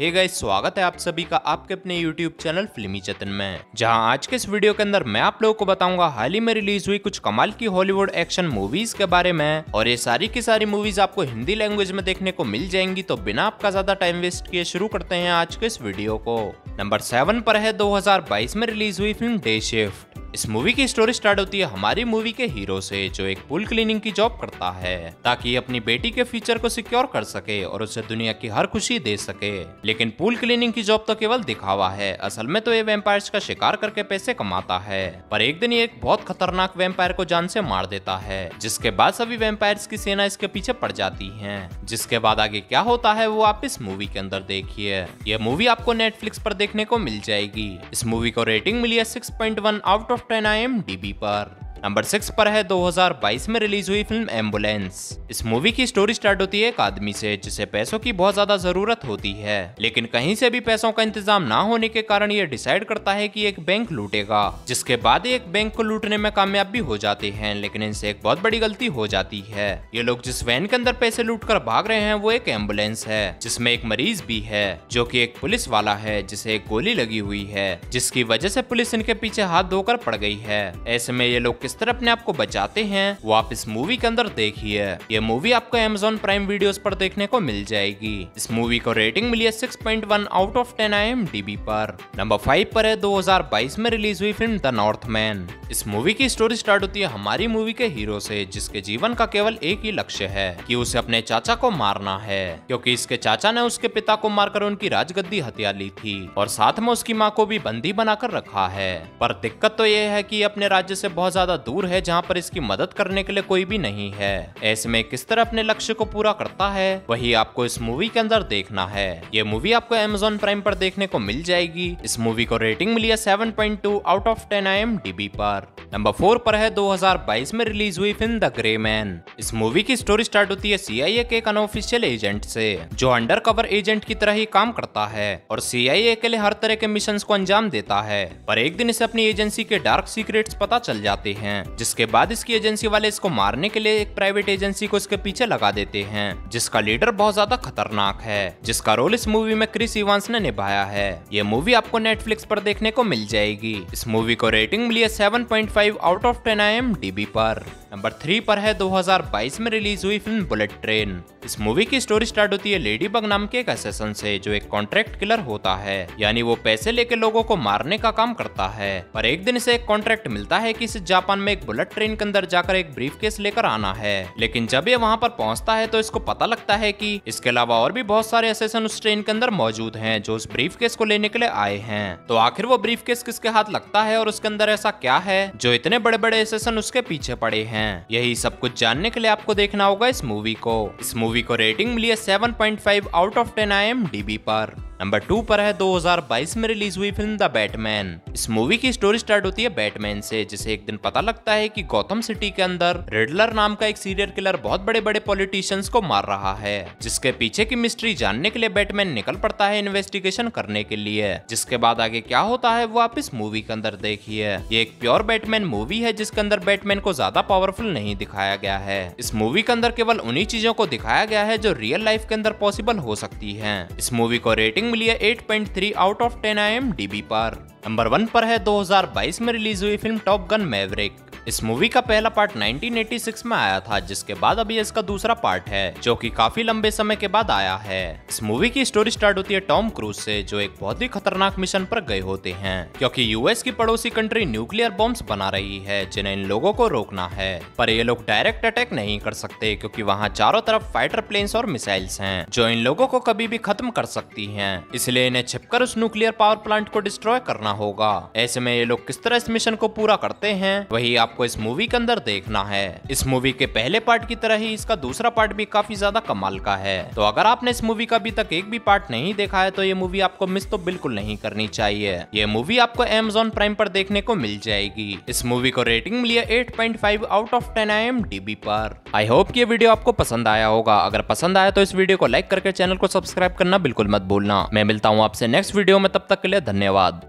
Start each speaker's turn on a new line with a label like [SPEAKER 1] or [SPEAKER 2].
[SPEAKER 1] Hey guys स्वागत है आप सभी का आपके अपने यूट्यूब चैनल फिल्मी चतन में। जहाँ आज के इस वीडियो के अंदर मैं आप लोगों को बताऊँगा, हाल ही में रिलीज़ हुई कुछ कमाल की हॉलीवुड एक्शन मूवीज़ के बारे में। और ये सारी की सारी मूवीज़ आपको हिंदी लैंग्वेज में देखने को मिल जाएँगी तो बिना आपका ज़्यादा टाइम वेस्ट किए शुरू करते हैं आज के इस वीडियो को। नंबर सेवन पर है, दो हज़ार बाईस में रिलीज़ हुई फ़िल्म डे शिफ्ट इस मूवी की स्टोरी स्टार्ट होती है हमारी मूवी के हीरो से, जो एक पुल क्लीनिंग की जॉब करता है, ताकि अपनी बेटी के फ्यूचर को सिक्योर कर सके और उसे दुनिया की हर खुशी दे सके। लेकिन पुल क्लीनिंग की जॉब तो केवल दिखावा है, असल में तो ये वेम्पायर्स का शिकार करके पैसे कमाता है, पर एक दिन ये एक बहुत खतरनाक वेम्पायर को जान से मार देता है, जिसके बाद सभी वेम्पायर्स की सेना इसके पीछे पड़ जाती है। जिसके बाद आगे क्या होता है वो आप इस मूवी के अंदर देखिए। यह मूवी आपको नेटफ्लिक्स पर देखने को मिल जाएगी। इस मूवी को रेटिंग मिली है six out of of ten I M D B पर नंबर सिक्स पर है 2022 में रिलीज़ हुई फ़िल्म एंबुलेंस। इस मूवी की स्टोरी स्टार्ट होती है एक आदमी से, जिसे पैसों की बहुत ज़्यादा ज़रूरत होती है। लेकिन कहीं से भी पैसों का इंतज़ाम ना होने के कारण ये डिसाइड करता है कि एक बैंक लूटेगा, जिसके बाद एक बैंक को लूटने में कामयाब भी हो जाते हैं, लेकिन इनसे एक बहुत बड़ी गलती हो जाती है। ये लोग जिस वैन के अंदर पैसे लूट कर भाग रहे हैं, वो एक एंबुलेंस है, जिसमें एक मरीज़ भी है, जो की एक पुलिस वाला है, जिसे एक गोली लगी हुई है, जिसकी वजह से पुलिस इनके पीछे हाथ धोकर पड़ गई है। ऐसे में ये लोग किस तरह अपने आप को बचाते हैं, वो आप इस मूवी के अंदर देखिए। ये मूवी आपको अमेजोन प्राइम वीडियो पर देखने को मिल जाएगी। इस मूवी को रेटिंग मिली है 6.1 आउट ऑफ़ 10 आई एम पर। नंबर फाइव पर है 2022 में रिलीज़ हुई फ़िल्म द नॉर्थ मैन इस मूवी की स्टोरी स्टार्ट होती है हमारी मूवी के हीरो से, जिसके जीवन का केवल एक ही लक्ष्य है, कि उसे अपने चाचा को मारना है। क्योंकि इसके चाचा ने उसके पिता को मारकर उनकी राजगद्दी हत्या ली थी, और साथ में उसकी माँ को भी बंदी बनाकर रखा है। पर दिक्कत तो यह है कि अपने राज्य से बहुत ज़्यादा दूर है जहाँ पर इसकी मदद करने के लिए कोई भी नहीं है। ऐसे में किस तरह अपने लक्ष्य को पूरा करता है, वही आपको इस मूवी के अंदर देखना है। ये मूवी आपको अमेजोन प्राइम पर देखने को मिल जाएगी। इस मूवी को रेटिंग मिली है seven point two out of ten I M D B पर। नंबर फोर पर है 2022 में रिलीज़ हुई फ़िल्म द ग्रे मैन। इस मूवी की स्टोरी स्टार्ट होती है सीआईए के एक अनऑफिशियल एजेंट से, जो अंडर कवर एजेंट की तरह ही काम करता है और सीआईए के लिए हर तरह के मिशन को अंजाम देता है। पर एक दिन इसे अपनी एजेंसी के डार्क सीक्रेट्स पता चल जाते हैं। जिसके बाद इसकी एजेंसी वाले इसको मारने के लिए एक प्राइवेट एजेंसी को इसके पीछे लगा देते हैं, जिसका लीडर बहुत ज़्यादा खतरनाक है, जिसका रोल इस मूवी में क्रिस इवांस ने निभाया है। ये मूवी आपको नेटफ्लिक्स पर देखने को मिल जाएगी। इस मूवी को रेटिंग मिली है seven out of ten I M पर। नंबर थ्री पर है 2022 में रिलीज़ हुई फ़िल्म बुलेट ट्रेन इस मूवी की स्टोरी स्टार्ट होती है लेडी बग नाम के एक असेसन से, जो एक कॉन्ट्रैक्ट किलर होता है। यानी वो पैसे लेके लोगों को मारने का काम करता है, पर एक दिन इसे एक कॉन्ट्रैक्ट मिलता है कि इसे जापान में एक बुलेट ट्रेन के अंदर जाकर एक ब्रीफ केस लेकर आना है। लेकिन जब ये वहाँ पर पहुँचता है तो इसको पता लगता है की इसके अलावा और भी बहुत सारे असेसन उस ट्रेन के अंदर मौजूद है, जो उस ब्रीफ केस को लेने के लिए आए हैं। तो आखिर वो ब्रीफ केस किसके हाथ लगता है और उसके अंदर ऐसा क्या है, जो इतने बड़े बड़े असेसन उसके पीछे पड़े हैं? यही सब कुछ जानने के लिए आपको देखना होगा इस मूवी को। इस मूवी को रेटिंग मिली है 7.5 out of 10 I M D B पर। नंबर टू पर है 2022 में रिलीज़ हुई फ़िल्म द बैटमैन। इस मूवी की स्टोरी स्टार्ट होती है बैटमैन से, जिसे एक दिन पता लगता है कि गौतम सिटी के अंदर रेडलर नाम का एक सीरियल किलर बहुत बड़े बड़े पॉलिटिशियंस को मार रहा है, जिसके पीछे की मिस्ट्री जानने के लिए बैटमैन निकल पड़ता है इन्वेस्टिगेशन करने के लिए। जिसके बाद आगे क्या होता है, वो आप इस मूवी के अंदर देखिए। ये एक प्योर बैटमैन मूवी है, जिसके अंदर बैटमैन को ज़्यादा पावरफुल नहीं दिखाया गया है। इस मूवी के अंदर केवल उन्हीं चीज़ों को दिखाया गया है, जो रियल लाइफ के अंदर पॉसिबल हो सकती है। इस मूवी को रेटिंग मिली है 8.3 आउट ऑफ़ 10 आई एम पर। नंबर वन पर है 2022 में रिलीज़ हुई फ़िल्म टॉप गन मैवरिक। इस मूवी का पहला पार्ट 1986 में आया था, जिसके बाद अभी इसका दूसरा पार्ट है, जो कि काफ़ी लंबे समय के बाद आया है। इस मूवी की स्टोरी स्टार्ट होती है टॉम क्रूज से, जो एक बहुत ही खतरनाक मिशन पर गए होते हैं, क्योंकि यूएस की पड़ोसी कंट्री न्यूक्लियर बॉम्ब बना रही है, जिन्हें इन लोगों को रोकना है। पर ये लोग डायरेक्ट अटैक नहीं कर सकते, क्योंकि वहाँ चारों तरफ़ फाइटर प्लेन्स और मिसाइल्स हैं, जो इन लोगों को कभी भी खत्म कर सकती हैं। इसलिए इन्हें छिपकर उस न्यूक्लियर पावर प्लांट को डिस्ट्रॉय करना होगा। ऐसे में ये लोग किस तरह इस मिशन को पूरा करते हैं, वही आपको इस मूवी के अंदर देखना है। इस मूवी के पहले पार्ट की तरह ही इसका दूसरा पार्ट भी काफ़ी ज़्यादा कमाल का है। तो अगर आपने इस मूवी का अभी तक एक भी पार्ट नहीं देखा है तो ये मूवी आपको मिस तो बिल्कुल नहीं करनी चाहिए। ये मूवी आपको एमेजोन प्राइम पर देखने को मिल जाएगी। इस मूवी को rating milli eight out of ten I M पर। आई होप ये वीडियो आपको पसंद आया होगा। अगर पसंद आया तो इस वीडियो को लाइक करके चैनल को सब्सक्राइब करना बिल्कुल मत भूलना। मैं मिलता हूँ आपसे नेक्स्ट वीडियो में, तब तक के लिए धन्यवाद।